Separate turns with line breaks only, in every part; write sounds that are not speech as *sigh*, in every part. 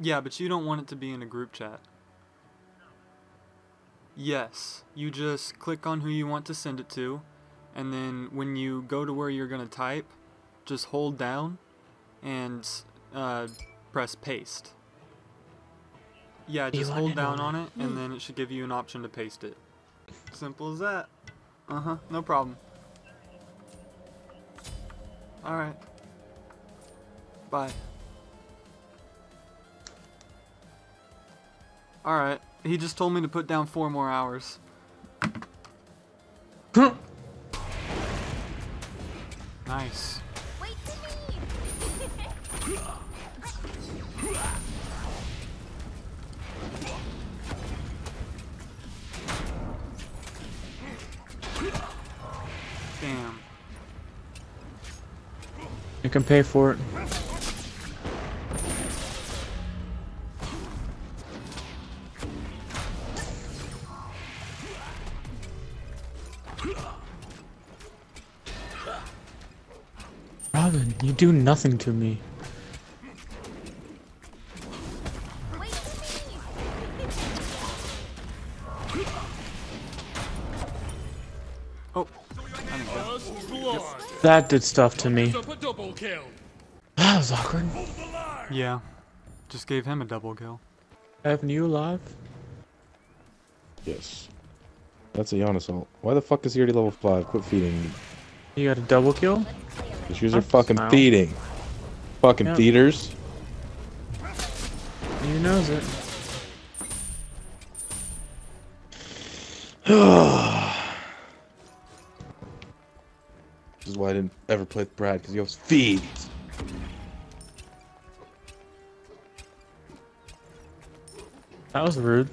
Yeah, but you don't want it to be in a group chat. Yes, you just click on who you want to send it to, and then when you go to where you're going to type, just hold down and uh, press paste. Yeah, just hold down on it, and then it should give you an option to paste it. Simple as that. Uh huh, no problem. Alright. Bye. Alright, he just told me to put down four more hours. nice.
Wait to me!
Damn.
You can pay for it. Do nothing to me.
Wait to me!
Oh. I didn't go.
First blood.
That did stuff to me.
Up a double kill. *sighs*
That was awkward.
Yeah. Just gave him a double kill.
Evan, you alive?
Yes. That's a yawn assault. Why the fuck is he already level 5? Quit feeding me.
You got a double kill?
These shoes are fucking feeding. Fucking
Yep.
feeders.
You knows it. *sighs*
This is why I didn't ever play with Brad, because he always feeds.
That was rude.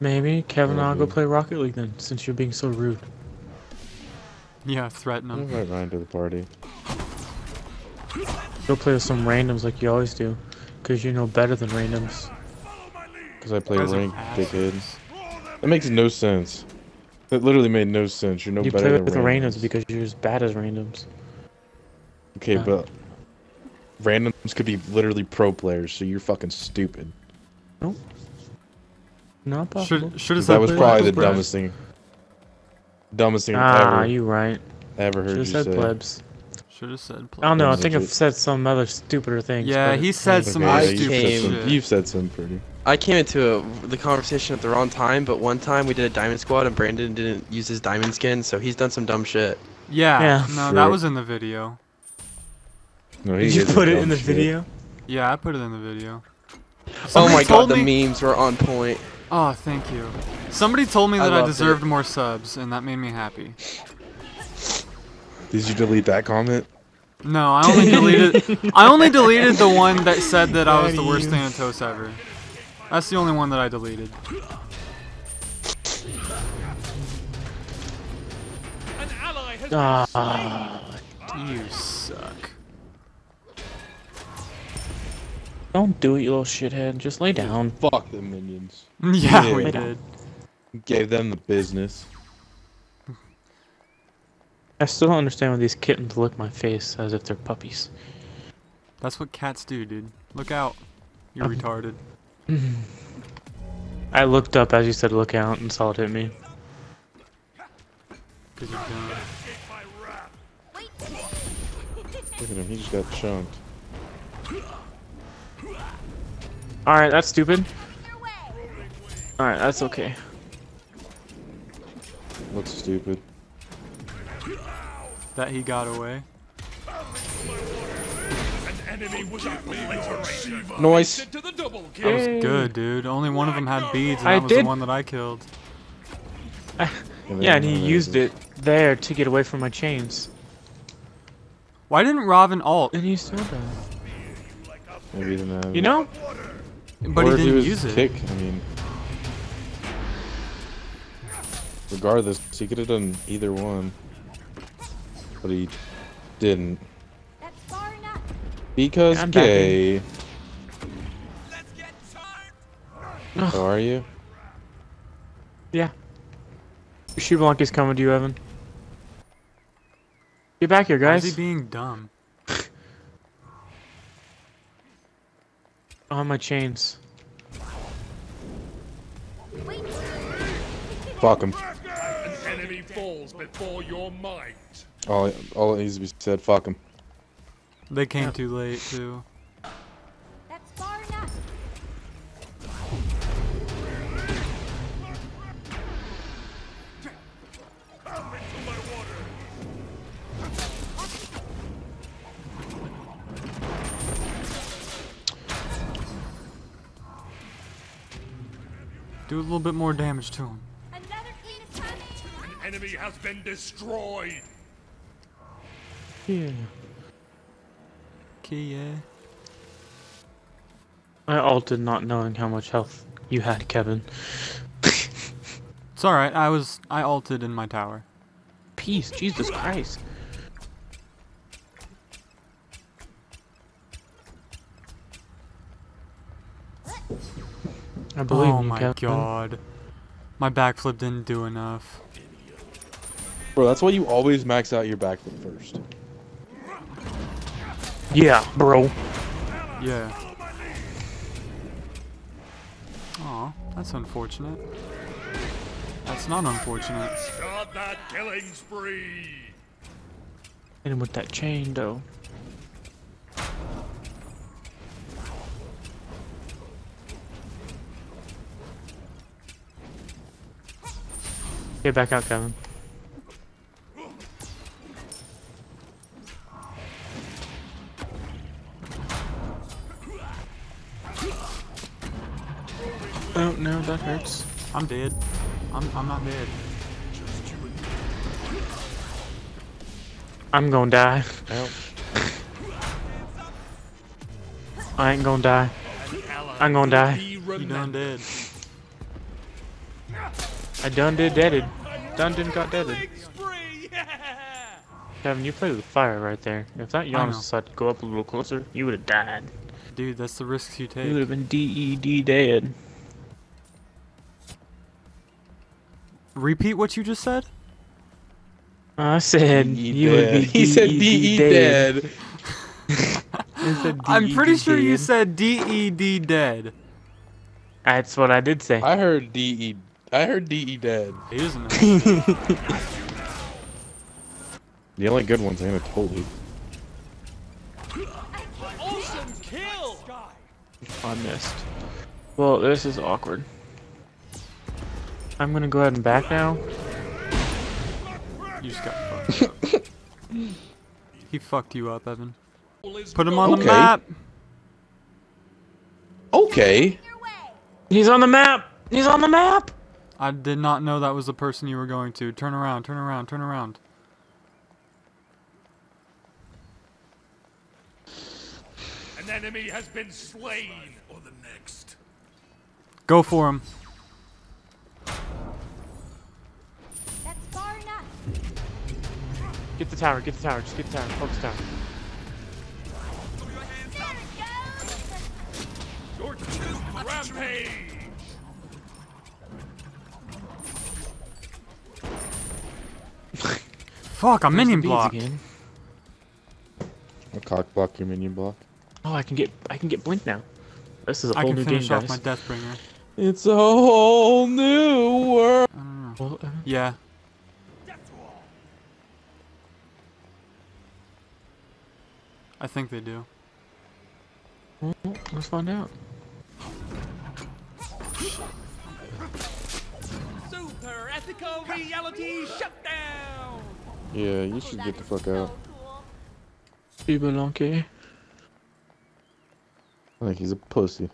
Maybe Kevin, I'll go play Rocket League then, since you're being so rude.
Yeah, threaten him.
Invite Ryan to the party.
Go play with some randoms like you always do, cause you know better than randoms.
Because I play
Guys are
rank,
asses.
dickhead. That makes no sense. That literally made no sense. You're no
you
better
play with
randoms.
randoms because you're as bad as randoms.
Okay,
Yeah.
but randoms could be literally pro players, so you're fucking stupid. Nope.
Not possible.
Should should have
'Cause
said
that was probably the dumbest thing. Dumbest thing
ah,
ever,
you right.
ever heard
Should
you
said
say.
plebs.
Should have said Plebs.
I don't know. I think I've said some other stupider things.
Yeah, he said some
yeah,
other
you've
stupid
said
came-
some-
shit.
You've said some pretty.
I came into a, the conversation at the wrong time, but one time we did a diamond squad and Brandon didn't use his diamond skin, so he's done some dumb shit.
Yeah,
Yeah.
no,
Sure.
that was in the video.
No, he
Did you put it in the
shit.
video?
Yeah, I put it in the video.
oh my
told
god, the memes were on point.
Oh, thank you. Somebody told me that I,
loved
deserved
it.
more subs, and that made me happy.
Did you delete that comment?
No, I only deleted. I only *laughs* deleted the one that said that I was the
Daddy,
worst
you-
Thanatos ever. That's the only one that I deleted.
An ally has
Ah,
You suck.
Don't do it, you little shithead. Just lay down.
Fuck the minions.
Yeah, *laughs*
Yeah.
we did.
Gave them the business.
I still don't understand why these kittens lick my face as if they're puppies.
That's what cats do, dude. Look out. You're
Um,
retarded.
I looked up as you said look out and saw it hit me.
Cause you're.
Wait to me!
Look at him, he just got chunked.
Alright, that's stupid. Alright, that's okay.
Looks stupid.
That he got away.
an enemy was obliterated.
Noise.
To the double
That was good, dude. Only one of them had beads, and
I
that was the
did-
one that I killed. *laughs*
Yeah, and he used it there to get away from my chains.
Why didn't Robin alt?
And he still does.
Maybe he didn't
You know?
But
or
he didn't
was
use it.
Kick, I mean. Regardless, he could have done either one. But he didn't.
That's far enough!
Because
I'm backing.
gay. How oh, are you?
Yeah. Shoe is coming to you, Evan. Get back here, guys.
Why is
guys.
he being dumb?
On my chains.
Fuck him.
An enemy falls before your might.
All, all that needs to be said, fuck him.
They came too late too. Do a little bit more damage to him.
Another team is coming.
An enemy has been destroyed.
Yeah.
Okay, yeah.
I ulted not knowing how much health you had, Kevin.
It's alright, I was I ulted in my tower.
Peace, Jesus Christ. I oh believe
oh
in you,
my
Kevin.
god. My backflip didn't do enough.
Bro, that's why you always max out your backflip first.
Yeah, bro.
Yeah. Aw, that's unfortunate. That's not unfortunate.
Start that killing spree.
Hit him with that chain, though. Get back out, Kevin. Oh no, that hurts.
I'm dead. I'm I'm not dead.
I'm gonna die.
Ow.
I ain't gonna die. I'm gonna die.
You done dead.
I done did deaded. Done didn't got deaded.
Killing. Yeah.
Kevin, you played with fire right there. If that
know.
Janus decided to go up a little closer, you would have died.
Dude, that's the risks you take.
You would have been DED dead.
Repeat what you just said?
I said
DE
you would be
dead. He said
DED
DE dead.
I *laughs* said *laughs*
I'm pretty
DED
sure you said DED dead.
That's what I did say.
I heard DE. I heard DE dead.
He doesn't. *laughs*
The only good ones Anna told you.
Awesome kill.
I missed. Well, this is awkward. I'm gonna go ahead and back now.
You just got fucked up. *laughs* he fucked you up, Evan. Put him on the map.
Okay.
Your.
He's on the map. He's on the map.
I did not know that was the person you were going to. Turn around, turn around, turn around.
An enemy has been slain. Or the next.
Go for him.
That's far enough.
Get the tower. Get the tower. Just get the tower. Focus tower.
There it goes.
Your rampage.
Fuck, I'm
There's
minion
block.
blocked.
again.
I'll cock block your minion block.
Oh, I can get I can get blink now. This is a whole new game, I can
finish off
guys.
my Deathbringer.
It's a whole new world.
I.
Well, uh,
Yeah. I think they do.
well, let's find out.
Super ethical reality shutdown.
Yeah, you should get the fuck out.
cool.
Spelunky.
I think he's a pussy.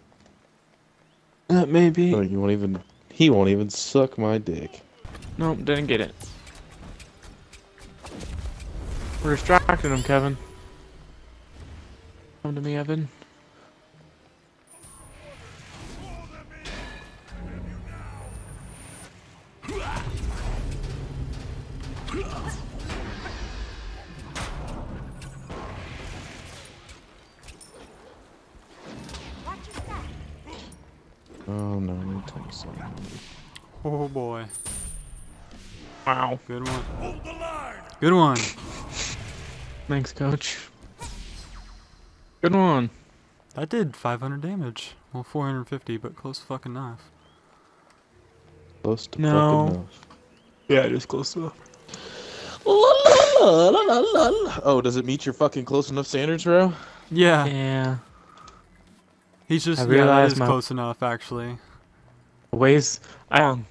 Uh, that may be.
think he won't even. He won't even suck my dick.
Nope, didn't get it. We're distracting him, Kevin. Come to me, Evan.
Oh
boy.
Wow.
Good one. Good one.
Thanks, coach. Good one.
That did 500 damage. Well, 450, but close fucking enough.
Close to
no.
fucking enough.
Yeah, just close enough.
Oh, does it meet your fucking close enough standards, bro?
Yeah.
Yeah.
He's just,
I
yeah, that is
my...
close enough, actually.
Ways. I don't.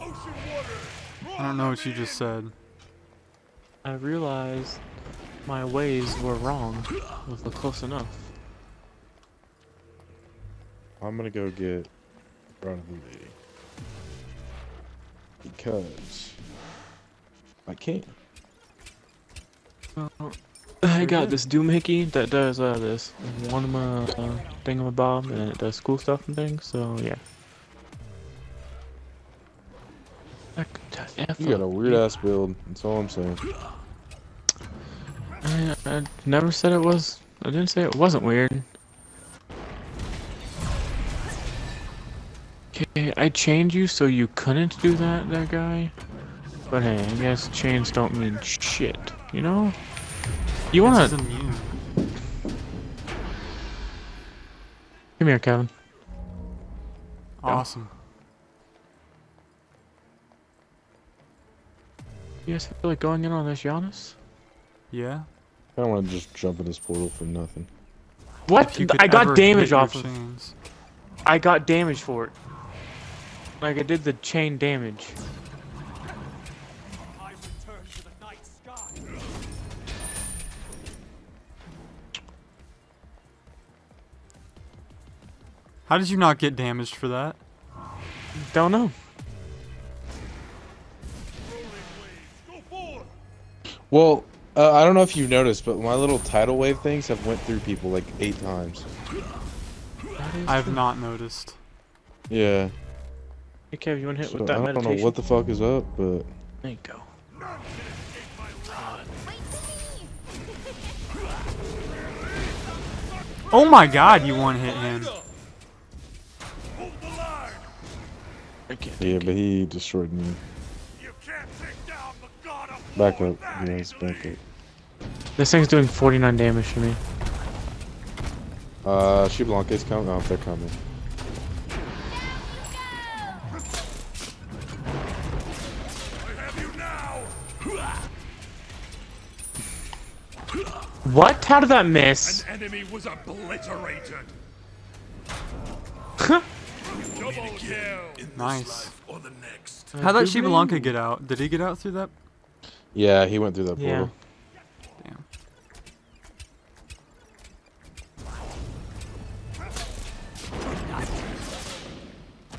I don't know what you just said.
I realized my ways were wrong with the close enough.
I'm gonna go get front of the lady. Because I can't.
I got this doohickey that does uh, this one of my uh, thingamabob and it does cool stuff and things. So yeah.
You got a weird ass build. That's all I'm saying.
I, I never said it was. I didn't say it wasn't weird. Okay, I chained you so you couldn't do that, that guy. But hey, I guess chains don't mean shit, you know? You wanna come here, Kevin?
Awesome.
You guys feel like going in on this Janus?
Yeah.
I don't want to just jump in this portal for nothing.
What?
If you could
I got damage
hit your
off of.
chains.
I got damage for it. Like I did the chain damage.
I return to the night sky.
How did you not get damaged for that?
Don't know.
Well, uh, I don't know if you've noticed, but my little tidal wave things have went through people like eight times.
I have not noticed.
Yeah.
Hey Kev, you wanna hit
So
with that I
don't
meditation?
know what the fuck is up, but
There you go.
Wait for me.
Oh my god, you one hit him.
Hold the line.
I can't.
yeah, but he destroyed me. Back up,
That
yes, back up.
This thing's doing 49 damage to me.
Uh, Xbalanque's coming. Oh, they're coming.
I have you now.
What? How did that miss?
An enemy was obliterated. Double kill.
Nice.
The next.
How'd that Xbalanque get out? Did he get out through that?
Yeah, he went through that
Yeah.
portal.
Damn.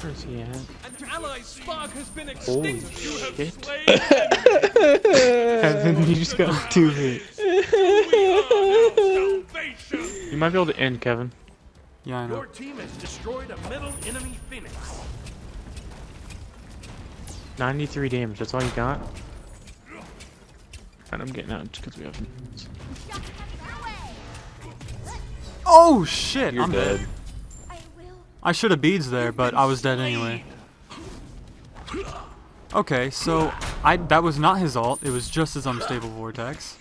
Where's he at?
An ally spark has been
Holy
extinct. You have
shit.
slain
Evan, you just got two hits. You might be able to end, Kevin.
Yeah, I know.
Your team has destroyed a middle enemy phoenix.
93 damage, that's all you got? And I'm getting out because we have.
Oh shit!
You're
I'm
dead.
I.
I should have beads there, but I was dead anyway. Okay, so I that was not his ult. It was just his unstable vortex.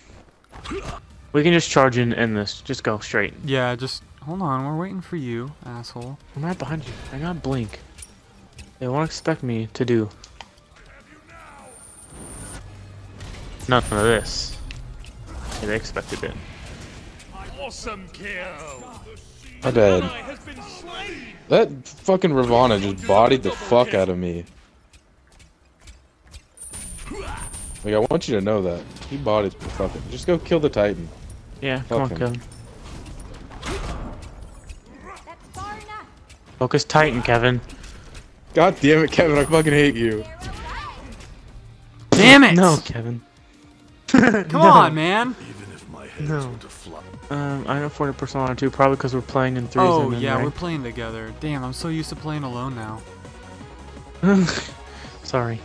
We can just charge in and end this. Just go straight.
Yeah, just hold on. We're waiting for you, asshole.
I'm right behind you. I got blink. They won't expect me to do. Nothing of this. Yeah, they expected it.
Awesome kill.
My bad.
Ally has been slain.
That fucking Ravana just bodied the fuck out of me. Like, I want you to know that. He bodied the fucking. Just go kill the Titan.
Yeah, come on,
Fuck him.
Kevin.
That's far enough.
Focus Titan, Kevin.
God damn it, Kevin, I fucking hate you.
Damn it!
No, Kevin. *laughs*
Come on, man.
Even if my head No. Um, I know 40 Persona 2, probably because we're playing in threes
Oh
and then
yeah, we're playing together. Damn, I'm so used to playing alone now. *laughs*
Sorry.